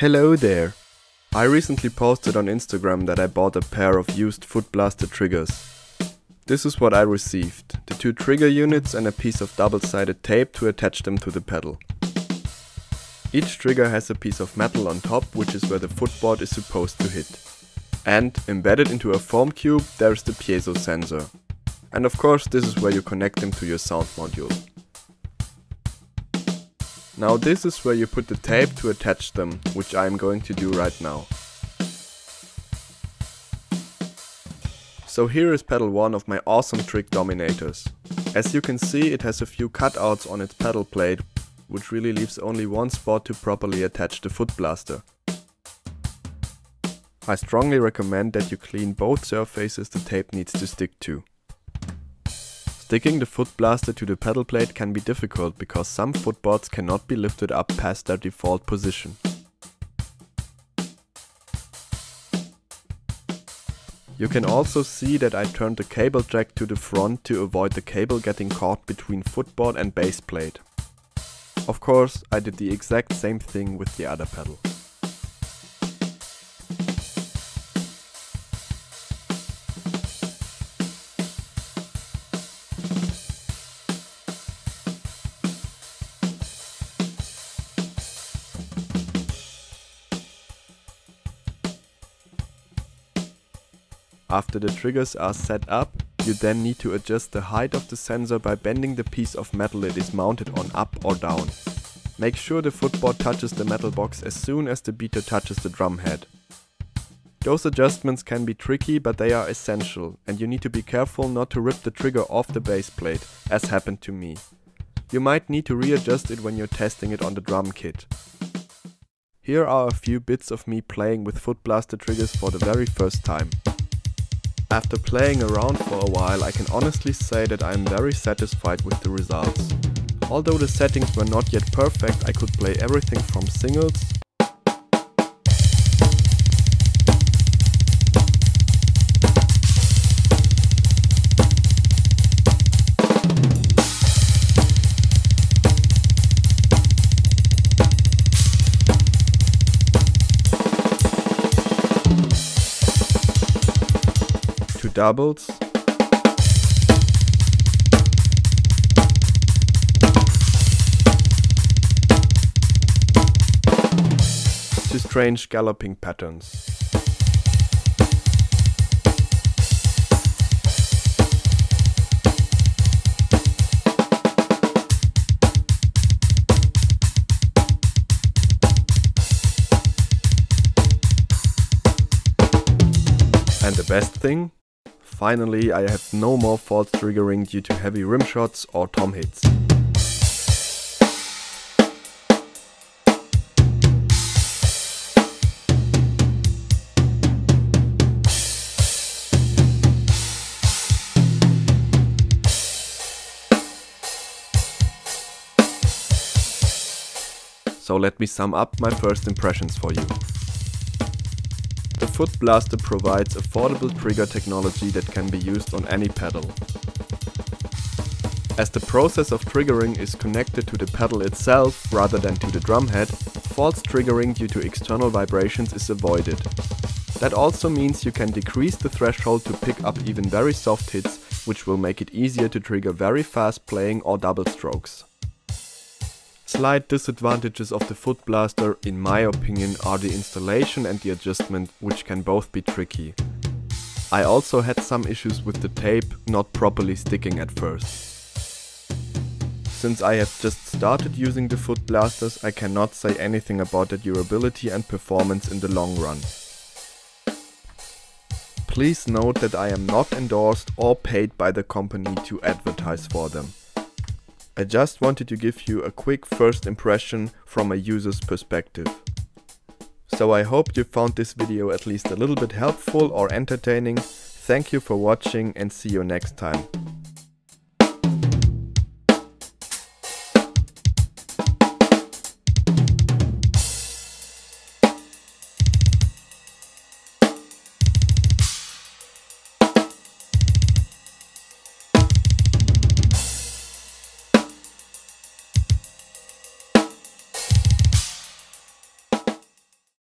Hello there! I recently posted on Instagram that I bought a pair of used Footblaster triggers. This is what I received, the two trigger units and a piece of double-sided tape to attach them to the pedal. Each trigger has a piece of metal on top which is where the footboard is supposed to hit. And embedded into a foam cube there's the piezo sensor. And of course this is where you connect them to your sound module. Now this is where you put the tape to attach them, which I am going to do right now. So here is pedal 1 of my awesome trick Dominators. As you can see it has a few cutouts on its pedal plate, which really leaves only one spot to properly attach the Footblaster. I strongly recommend that you clean both surfaces the tape needs to stick to. Sticking the Footblaster to the pedal plate can be difficult because some footboards cannot be lifted up past their default position. You can also see that I turned the cable jack to the front to avoid the cable getting caught between footboard and base plate. Of course, I did the exact same thing with the other pedal. After the triggers are set up, you then need to adjust the height of the sensor by bending the piece of metal it is mounted on up or down. Make sure the footboard touches the metal box as soon as the beater touches the drum head. Those adjustments can be tricky but they are essential and you need to be careful not to rip the trigger off the base plate, as happened to me. You might need to readjust it when you're testing it on the drum kit. Here are a few bits of me playing with Footblaster triggers for the very first time. After playing around for a while I can honestly say that I am very satisfied with the results. Although the settings were not yet perfect I could play everything from singles doubles. To strange galloping patterns. And the best thing? Finally, I have no more false triggering due to heavy rim shots or tom hits. So let me sum up my first impressions for you. Footblaster provides affordable trigger technology that can be used on any pedal. As the process of triggering is connected to the pedal itself rather than to the drumhead, false triggering due to external vibrations is avoided. That also means you can decrease the threshold to pick up even very soft hits, which will make it easier to trigger very fast playing or double strokes. Slight disadvantages of the Footblaster, in my opinion, are the installation and the adjustment, which can both be tricky. I also had some issues with the tape not properly sticking at first. Since I have just started using the Footblasters, I cannot say anything about the durability and performance in the long run. Please note that I am not endorsed or paid by the company to advertise for them. I just wanted to give you a quick first impression from a user's perspective. So I hope you found this video at least a little bit helpful or entertaining. Thank you for watching and see you next time.